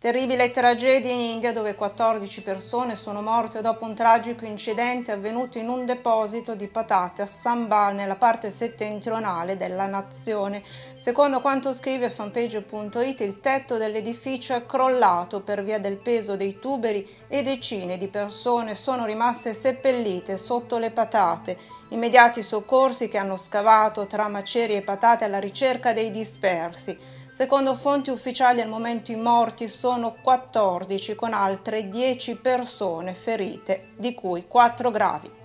Terribile tragedia in India dove 14 persone sono morte dopo un tragico incidente avvenuto in un deposito di patate a Sambal nella parte settentrionale della nazione. Secondo quanto scrive fanpage.it il tetto dell'edificio è crollato per via del peso dei tuberi e decine di persone sono rimaste seppellite sotto le patate. Immediati soccorsi che hanno scavato tra macerie e patate alla ricerca dei dispersi. Secondo fonti ufficiali al momento i morti sono 14 con altre 10 persone ferite, di cui 4 gravi.